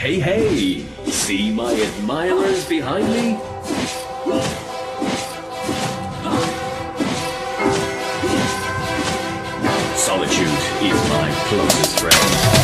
Hey, hey! See my admirers behind me? Solitude is my closest friend.